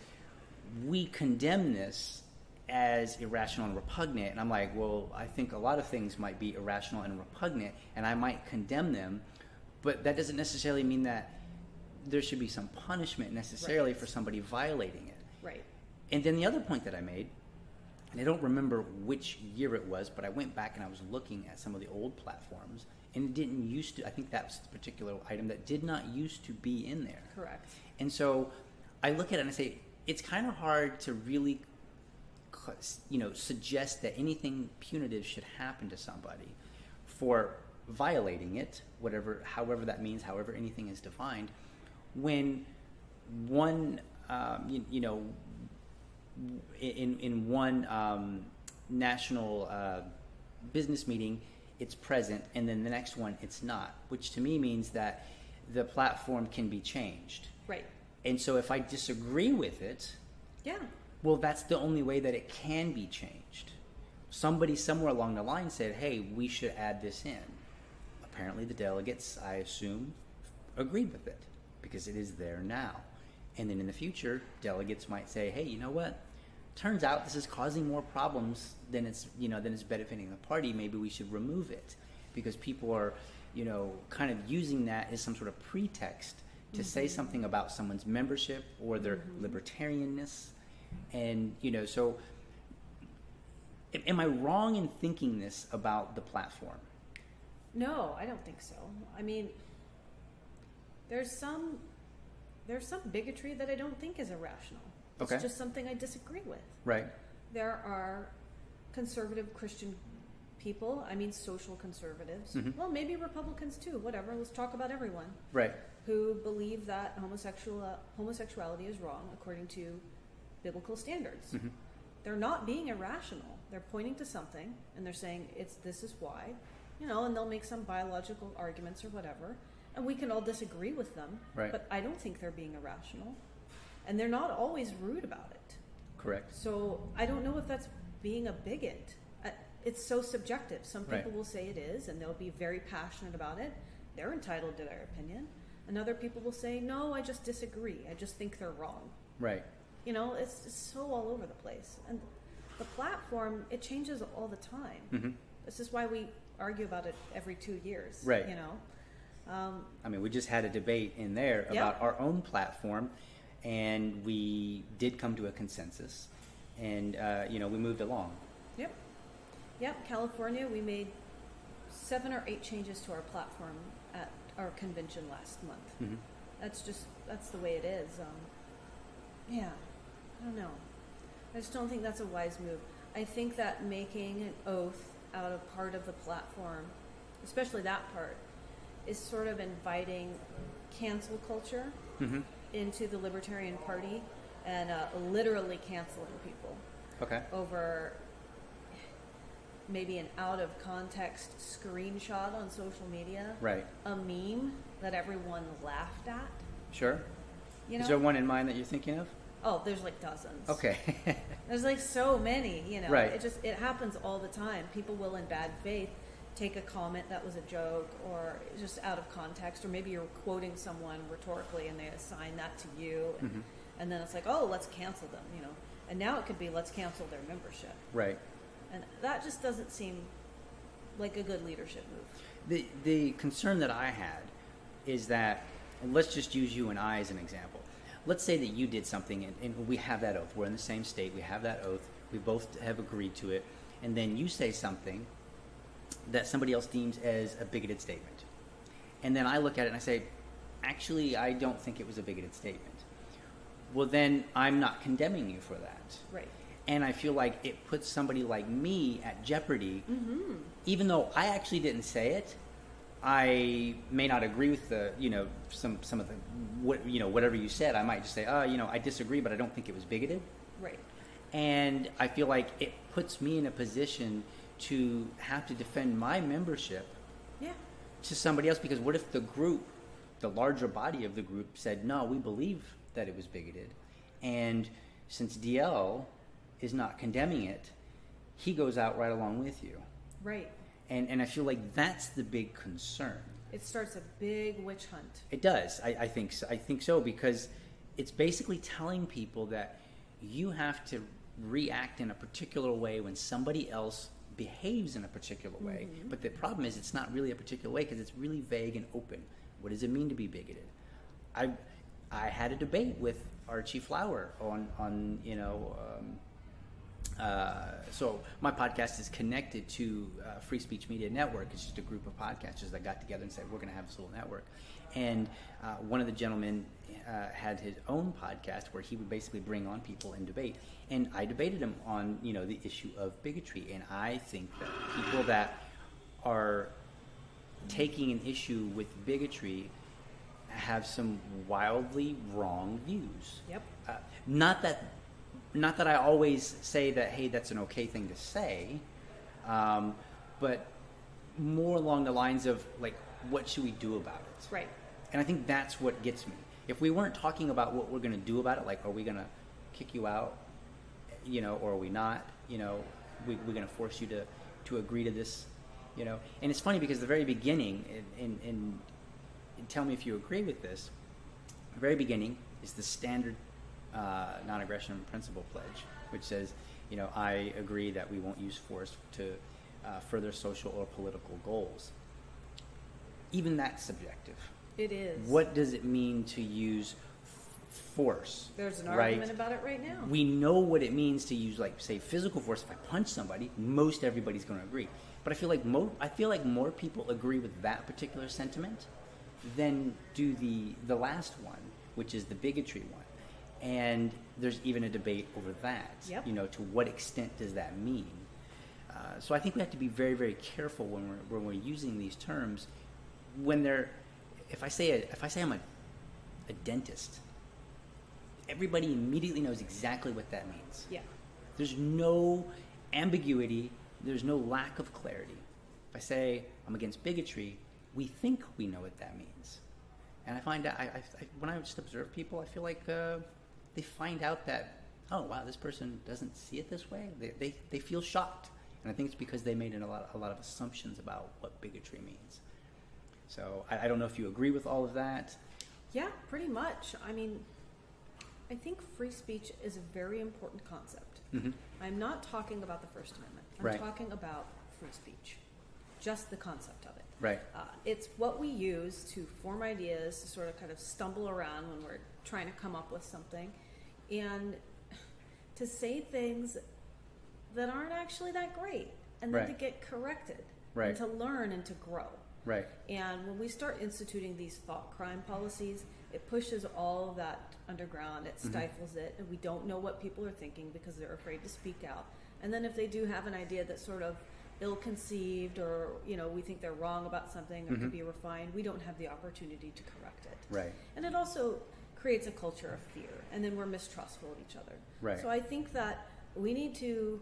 S1: we condemn this as irrational and repugnant. And I'm like, well, I think a lot of things might be irrational and repugnant, and I might condemn them, but that doesn't necessarily mean that there should be some punishment necessarily
S2: Right.
S1: for somebody violating it.
S2: Right.
S1: And then the other point that I made, and I don't remember which year it was, but I went back and I was looking at some of the old platforms, and it didn't used to. I think that's the particular item that did not used to be in there.
S2: Correct.
S1: And so I look at it and I say, it's kind of hard to really, you know, suggest that anything punitive should happen to somebody for violating it, whatever, however that means, however anything is defined, when one, um, you, you know, in in one um, national uh, business meeting, it's present, and then the next one it's not, which to me means that the platform can be changed.
S2: Right.
S1: And so if I disagree with it,
S2: Yeah.
S1: Well, that's the only way that it can be changed. Somebody somewhere along the line said, hey, we should add this in. Apparently, the delegates, I assume, agreed with it because it is there now. And then in the future, delegates might say, hey, you know what? Turns out this is causing more problems than it's, you know, than it's benefiting the party. Maybe we should remove it because people are, you know, kind of using that as some sort of pretext to say mm-hmm. something about someone's membership or their mm-hmm. libertarianness. And, you know, so am I wrong in thinking this about the platform?
S2: No, I don't think so. I mean, there's some there's some bigotry that I don't think is irrational. It's
S1: Okay.
S2: just something I disagree with.
S1: Right.
S2: There are conservative Christian people, I mean social conservatives.
S1: Mhm.
S2: Well, maybe Republicans too, whatever. Let's talk about everyone
S1: Right.
S2: who believe that homosexual homosexuality is wrong according to biblical standards.
S1: Mhm.
S2: They're not being irrational. They're pointing to something and they're saying it's this is why, you know, and they'll make some biological arguments or whatever, and we can all disagree with them.
S1: Right.
S2: But I don't think they're being irrational, and they're not always rude about it.
S1: Correct.
S2: So I don't know if that's being a bigot. It's so subjective. Some
S1: Right.
S2: people will say it is, and they'll be very passionate about it. They're entitled to their opinion. And other people will say, "No, I just disagree. I just think they're wrong."
S1: Right.
S2: You know, it's just so all over the place. And the platform it changes all the time.
S1: hmm
S2: This is why we argue about it every two years.
S1: Right.
S2: You know. Um,
S1: I mean, we just had a debate in there
S2: Yeah.
S1: about our own platform, and we did come to a consensus, and uh, you know, we moved along.
S2: Yep. Yep. California, we made seven or eight changes to our platform at our convention last month.
S1: hmm
S2: That's just that's the way it is. Um, yeah, I don't know. I just don't think that's a wise move. I think that making an oath out of part of the platform, especially that part, is sort of inviting cancel culture
S1: hmm
S2: into the Libertarian Party and uh, literally canceling people
S1: Okay.
S2: over maybe an out of context screenshot on social media,
S1: Right.
S2: a meme that everyone laughed at.
S1: Sure.
S2: You know?
S1: Is there one in mind that you're thinking of?
S2: Oh, there's like dozens.
S1: Okay. [laughs]
S2: There's like so many, you know.
S1: Right.
S2: It just it happens all the time. People will in bad faith take a comment that was a joke or just out of context or maybe you're quoting someone rhetorically and they assign that to you and,
S1: Mhm.
S2: and then it's like, "Oh, let's cancel them," you know. And now it could be let's cancel their membership.
S1: right.
S2: And that just doesn't seem like a good leadership move.
S1: The the concern that I had is that and let's just use you and I as an example. Let's say that you did something and, and we have that oath. We're in the same state. We have that oath. We both have agreed to it. And then you say something that somebody else deems as a bigoted statement. And then I look at it and I say, actually, I don't think it was a bigoted statement. Well, then I'm not condemning you for that.
S2: Right.
S1: And I feel like it puts somebody like me at jeopardy
S2: Mm-hmm.
S1: even though I actually didn't say it, I may not agree with the you know some some of the what you know whatever you said. I might just say, oh, you know, I disagree, but I don't think it was bigoted.
S2: Right.
S1: And I feel like it puts me in a position to have to defend my membership
S2: Yeah.
S1: to somebody else because what if the group, the larger body of the group, said, no, we believe that it was bigoted, and since DL is not condemning it, he goes out right along with you.
S2: Right.
S1: And, and I feel like that's the big concern.
S2: It starts a big witch hunt.
S1: It does. I, I think so. I think so because it's basically telling people that you have to react in a particular way when somebody else behaves in a particular way.
S2: Mhm.
S1: But the problem is it's not really a particular way because it's really vague and open. What does it mean to be bigoted? I I had a debate with Archie Flower on on you know. Um, uh, so my podcast is connected to uh, Free Speech Media Network. It's just a group of podcasters that got together and said we're going to have this little network. And uh, one of the gentlemen uh, had his own podcast where he would basically bring on people and debate. And I debated him on you know the issue of bigotry. And I think that people that are taking an issue with bigotry have some wildly wrong views.
S2: Yep.
S1: Uh, not that, not that I always say that. Hey, that's an okay thing to say, um, but more along the lines of like, what should we do about it?
S2: Right.
S1: And I think that's what gets me. If we weren't talking about what we're going to do about it, like, are we going to kick you out, you know, or are we not? You know, we, we're going to force you to to agree to this, you know. And it's funny because the very beginning, and, and, and tell me if you agree with this. The very beginning is the standard uh, non-aggression principle pledge, which says, you know, I agree that we won't use force to uh, further social or political goals. Even that's subjective.
S2: It is.
S1: What does it mean to use f- force?
S2: There's an
S1: right?
S2: argument about it right now.
S1: We know what it means to use, like, say, physical force. If I punch somebody, most everybody's going to agree. But I feel like mo- I feel like more people agree with that particular sentiment than do the the last one, which is the bigotry one. And there's even a debate over that.
S2: Yep.
S1: You know, to what extent does that mean? Uh, so I think we have to be very, very careful when we're when we're using these terms. When they're, if I say a, if I say I'm a a dentist, everybody immediately knows exactly what that means.
S2: Yeah.
S1: There's no ambiguity, there's no lack of clarity. If I say I'm against bigotry, we think we know what that means. And I find out, I, I, I, when I just observe people, I feel like uh, they find out that, oh, wow, this person doesn't see it this way. They, they, they feel shocked. And I think it's because they made a lot, a lot of assumptions about what bigotry means. So I, I don't know if you agree with all of that.
S2: Yeah, pretty much. I mean, I think free speech is a very important concept.
S1: Mm-hmm.
S2: I'm not talking about the First Amendment. I'm
S1: Right.
S2: talking about free speech, just the concept of it.
S1: Right.
S2: Uh, it's what we use to form ideas, to sort of kind of stumble around when we're trying to come up with something, and to say things that aren't actually that great, and then to get corrected,
S1: Right.
S2: and to learn and to grow.
S1: Right.
S2: And when we start instituting these thought crime policies, it pushes all of that underground, it
S1: Mhm.
S2: stifles it, and we don't know what people are thinking because they're afraid to speak out. And then if they do have an idea that's sort of ill conceived or, you know, we think they're wrong about something or
S1: Mhm.
S2: could be refined, we don't have the opportunity to correct it.
S1: Right.
S2: And it also creates a culture of fear, and then we're mistrustful of each other.
S1: Right.
S2: So I think that we need to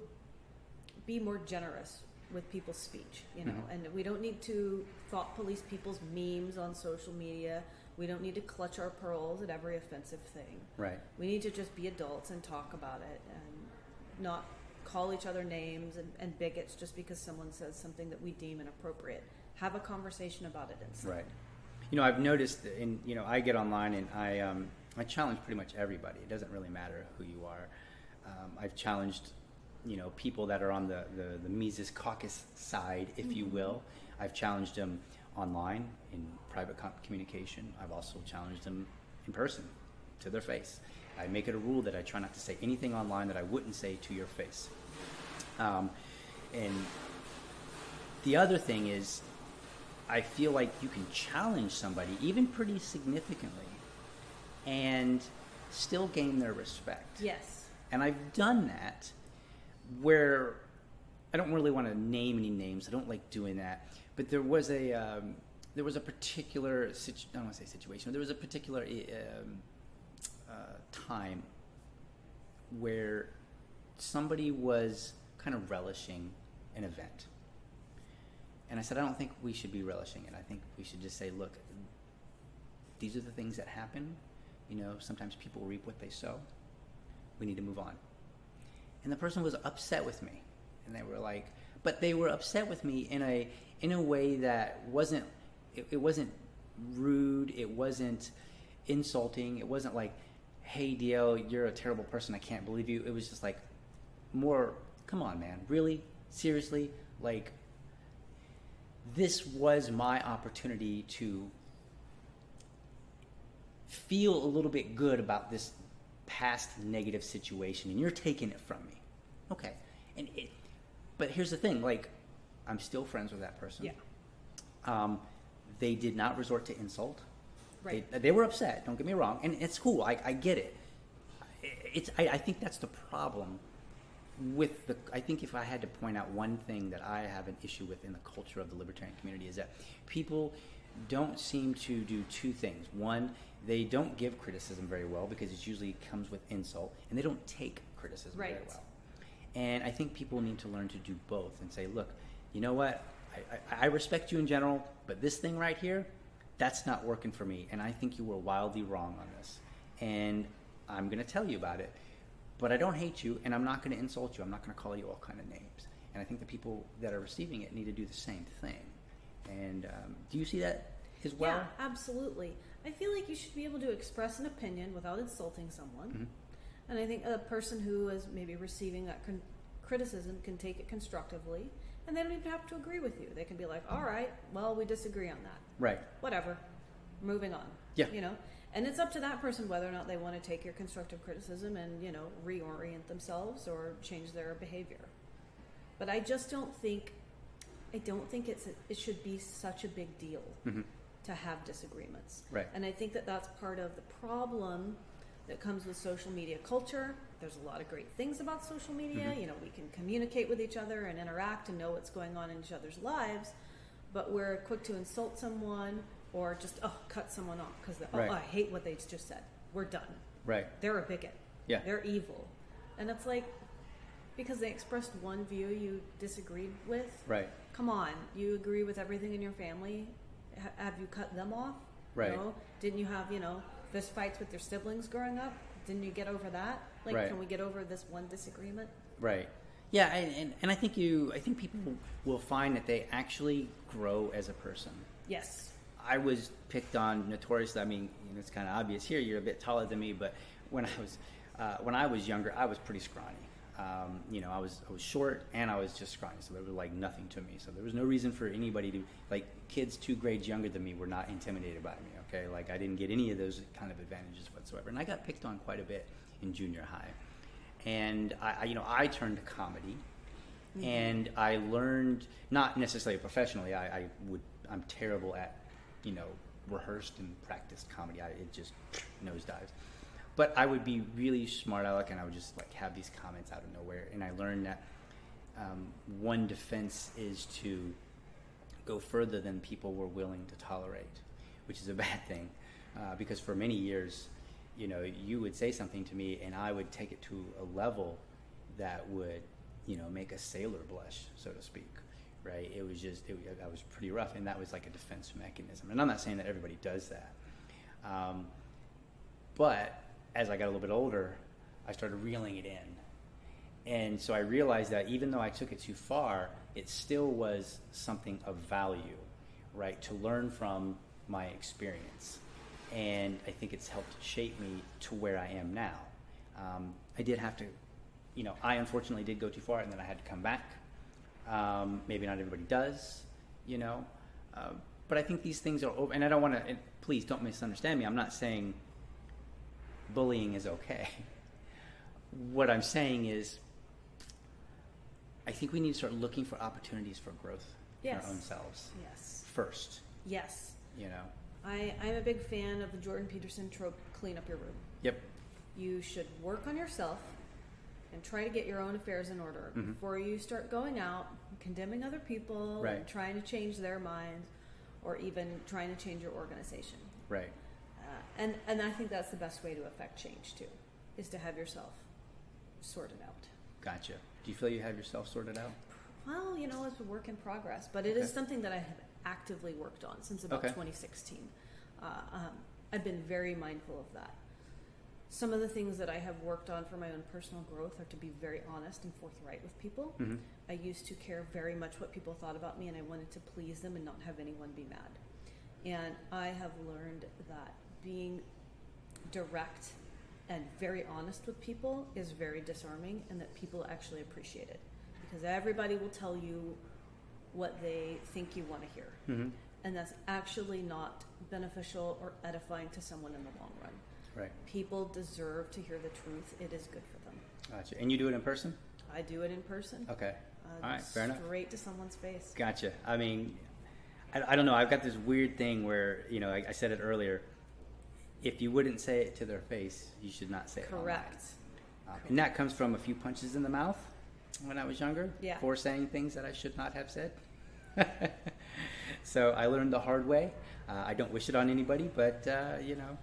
S2: be more generous with people's speech, you know,
S1: Mhm.
S2: and we don't need to thought police people's memes on social media. We don't need to clutch our pearls at every offensive thing.
S1: Right.
S2: We need to just be adults and talk about it and not call each other names and, and bigots just because someone says something that we deem inappropriate. Have a conversation about it instead.
S1: Right. You know, I've noticed, that in you know, I get online and I um, I challenge pretty much everybody. It doesn't really matter who you are. Um, I've challenged, you know, people that are on the the, the Mises Caucus side, if you will. I've challenged them online in private com- communication. I've also challenged them in person, to their face. I make it a rule that I try not to say anything online that I wouldn't say to your face. Um, and the other thing is, I feel like you can challenge somebody, even pretty significantly, and still gain their respect.
S2: Yes.
S1: And I've done that where I don't really want to name any names. I don't like doing that. But there was a um, there was a particular situ- I don't want to say situation. There was a particular um, uh, time where somebody was kind of relishing an event. And I said, I don't think we should be relishing it. I think we should just say, look, these are the things that happen. You know, sometimes people reap what they sow. We need to move on. And the person was upset with me. And they were like, but they were upset with me in a in a way that wasn't it, it wasn't rude, it wasn't insulting, it wasn't like, hey DL, you're a terrible person, I can't believe you. It was just like more, come on, man, really? Seriously? Like this was my opportunity to feel a little bit good about this past negative situation and you're taking it from me. Okay. And it, but here's the thing like i'm still friends with that person.
S2: Yeah.
S1: um, they did not resort to insult.
S2: Right.
S1: they, they were upset don't get me wrong and it's cool i, I get it. It's I, I think that's the problem with the i think if i had to point out one thing that i have an issue with in the culture of the libertarian community is that people don't seem to do two things. One they don't give criticism very well because it usually comes with insult and they don't take criticism very well. And i think people need to learn to do both and say look you know what? I, I, I respect you in general but this thing right here that's not working for me and i think you were wildly wrong on this. And i'm going to tell you about it but i don't hate you and i'm not going to insult you i'm not going to call you all kind of names and i think the people that are receiving it need to do the same thing and um, do you see that as well
S2: yeah, absolutely. I feel like you should be able to express an opinion without insulting someone.
S1: Mhm.
S2: And I think a person who is maybe receiving that con- criticism can take it constructively, and they don't even have to agree with you. They can be like, "All right, well, we disagree on that.
S1: right
S2: Whatever. Moving on."
S1: Yeah.
S2: You know, and it's up to that person whether or not they want to take your constructive criticism and you know reorient themselves or change their behavior. But I just don't think, I don't think it's a, it should be such a big deal
S1: hmm
S2: to have disagreements.
S1: Right.
S2: And I think that that's part of the problem that comes with social media culture. There's a lot of great things about social media.
S1: Mhm.
S2: You know, we can communicate with each other and interact and know what's going on in each other's lives. But we're quick to insult someone or just oh cut someone off because oh
S1: Right.
S2: I hate what they just said. We're done.
S1: Right.
S2: They're a bigot.
S1: Yeah.
S2: They're evil, and it's like because they expressed one view you disagreed with.
S1: Right.
S2: Come on, you agree with everything in your family. H- have you cut them off?
S1: Right.
S2: No. Didn't you have you know fist fights with your siblings growing up? Didn't you get over that? Like,
S1: Right.
S2: can we get over this one disagreement?
S1: Right. Yeah, and, and, and I think you I think people will find that they actually grow as a person.
S2: Yes.
S1: I was picked on notoriously. I mean, you know, it's kind of obvious here. You're a bit taller than me, but when I was uh, when I was younger, I was pretty scrawny. Um, you know, I was I was short and I was just scrawny, so there was like nothing to me. So there was no reason for anybody to like kids two grades younger than me were not intimidated by me. Okay, like I didn't get any of those kind of advantages whatsoever, and I got picked on quite a bit in junior high. And I, I you know, I turned to comedy and I learned not necessarily professionally. I, I would I'm terrible at you know rehearsed and practiced comedy. I, it just nosedives. But I would be really smart aleck, and I would just like have these comments out of nowhere. And I learned that um, one defense is to go further than people were willing to tolerate, which is a [laughs] bad thing, uh, because for many years, you know, you would say something to me, and I would take it to a level that would, you know, make a sailor blush, so to speak. Right? It was just, it, I was pretty rough, and that was like a defense mechanism. And I'm not saying that everybody does that, um, but as I got a little bit older, I started reeling it in. And so I realized that even though I took it too far, it still was something of value, right? To learn from my experience. And I think it's helped shape me to where I am now. Um, I did have to, you know, I unfortunately did go too far and then I had to come back. Um, maybe not everybody does, you know. Uh, but I think these things are over. And I don't want to, please don't misunderstand me. I'm not saying bullying is okay. What I'm saying is, I think we need to start looking for opportunities for growth in our own selves
S2: Yes.
S1: first.
S2: Yes.
S1: You know.
S2: I, I'm a big fan of the Jordan Peterson trope clean up your room.
S1: Yep.
S2: You should work on yourself and try to get your own affairs in order
S1: Mhm.
S2: before you start going out condemning other people
S1: Right.
S2: and trying to change their minds or even trying to change your organization.
S1: Right.
S2: Uh, and, and I think that's the best way to affect change too, is to have yourself sorted out.
S1: Gotcha. Do you feel you have yourself sorted out?
S2: Well, you know, it's a work in progress, but it is
S1: Okay.
S2: something that I have actively worked on since about
S1: Okay.
S2: 2016. Uh, um, I've been very mindful of that. Some of the things that I have worked on for my own personal growth are to be very honest and forthright with people.
S1: Mm-hmm.
S2: I used to care very much what people thought about me, and I wanted to please them and not have anyone be mad. And I have learned that being direct and very honest with people is very disarming, and that people actually appreciate it because everybody will tell you what they think you want to hear,
S1: Mm-hmm.
S2: and that's actually not beneficial or edifying to someone in the long run.
S1: Right.
S2: People deserve to hear the truth. It is good for them.
S1: Gotcha. And you do it in person?
S2: I do it in person.
S1: Okay.
S2: Uh,
S1: All right, fair enough.
S2: Straight to someone's face.
S1: Gotcha. I mean, I, I don't know. I've got this weird thing where, you know, I, I said it earlier. If you wouldn't say it to their face, you should not say it. online.
S2: Correct.
S1: And that comes from a few punches in the mouth when I was younger
S2: Yeah.
S1: for saying things that I should not have said. [laughs] so I learned the hard way. Uh, I don't wish it on anybody, but uh, you know,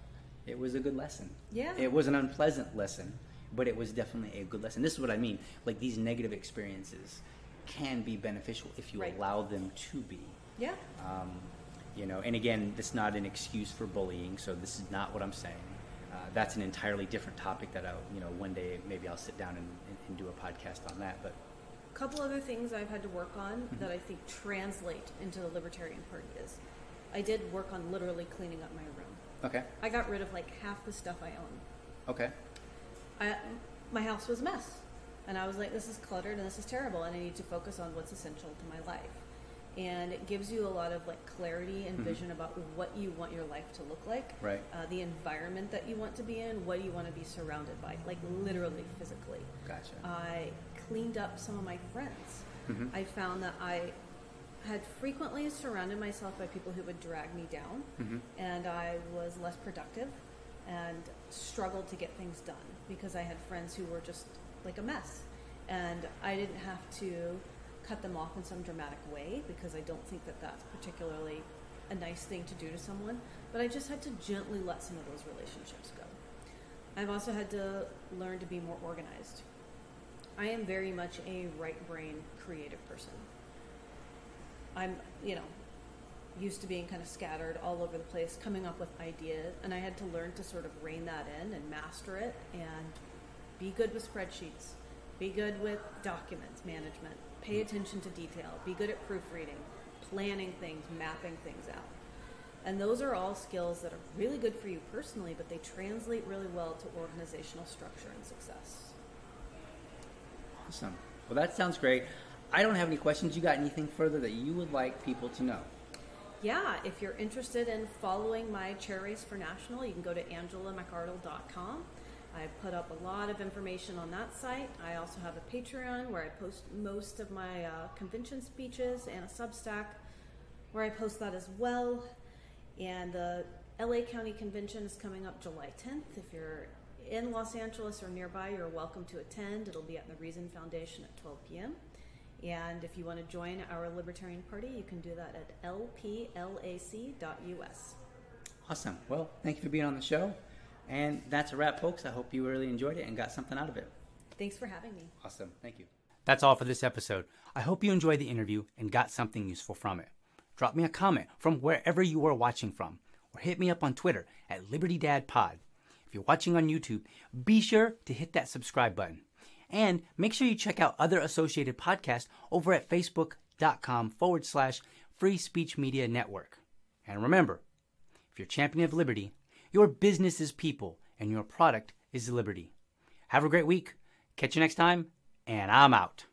S1: it was a good lesson.
S2: Yeah.
S1: It was an unpleasant lesson, but it was definitely a good lesson. This is what I mean. Like these negative experiences can be beneficial if you
S2: Right.
S1: allow them to be.
S2: Yeah.
S1: Um, you know, and again, this is not an excuse for bullying, so this is not what I'm saying. Uh, that's an entirely different topic that I, you know, one day maybe I'll sit down and, and, and do a podcast on that. But
S2: A couple other things I've had to work on that I think translate into the Libertarian Party is I did work on literally cleaning up my room.
S1: Okay,
S2: I got rid of like half the stuff I own.
S1: okay,
S2: I, my house was a mess. And I was like, this is cluttered and this is terrible, and I need to focus on what's essential to my life. And it gives you a lot of like clarity and
S1: Mhm.
S2: vision about what you want your life to look like,
S1: right,
S2: uh, the environment that you want to be in, what you want to be surrounded by, like literally, physically.
S1: gotcha.
S2: I cleaned up some of my friends.
S1: Mhm.
S2: I found that I had frequently surrounded myself by people who would drag me down,
S1: Mhm.
S2: and I was less productive and struggled to get things done because I had friends who were just like a mess. And I didn't have to cut them off in some dramatic way because I don't think that that's particularly a nice thing to do to someone, but I just had to gently let some of those relationships go. I've also had to learn to be more organized. I am very much a right brain creative person. I'm, you know, used to being kind of scattered all over the place, coming up with ideas, and I had to learn to sort of rein that in and master it and be good with spreadsheets, be good with documents management, pay mm. attention to detail, be good at proofreading, planning things, mapping things out. And those are all skills that are really good for you personally, but they translate really well to organizational structure and success.
S1: Awesome. Well, that sounds great. I don't have any questions. You got anything further that you would like people to know?
S2: Yeah, if you're interested in following my chair race for national, you can go to angelamcardle.com. I put up a lot of information on that site. I also have a Patreon where I post most of my uh, convention speeches and a Substack where I post that as well. And the LA County Convention is coming up July 10th. If you're in Los Angeles or nearby, you're welcome to attend. It'll be at the Reason Foundation at 12 p.m. And if you want to join our Libertarian Party, you can do that at lplac.us.
S1: Awesome. Well, thank you for being on the show. And that's a wrap, folks. I hope you really enjoyed it and got something out of it.
S2: Thanks for having me.
S1: Awesome. Thank you. That's all for this episode. I hope you enjoyed the interview and got something useful from it. Drop me a comment from wherever you are watching from, or hit me up on Twitter at LibertyDadPod. If you're watching on YouTube, be sure to hit that subscribe button. And make sure you check out other associated podcasts over at facebook.com forward slash free speech media network. And remember, if you're champion of liberty, your business is people and your product is liberty. Have a great week. Catch you next time, and I'm out.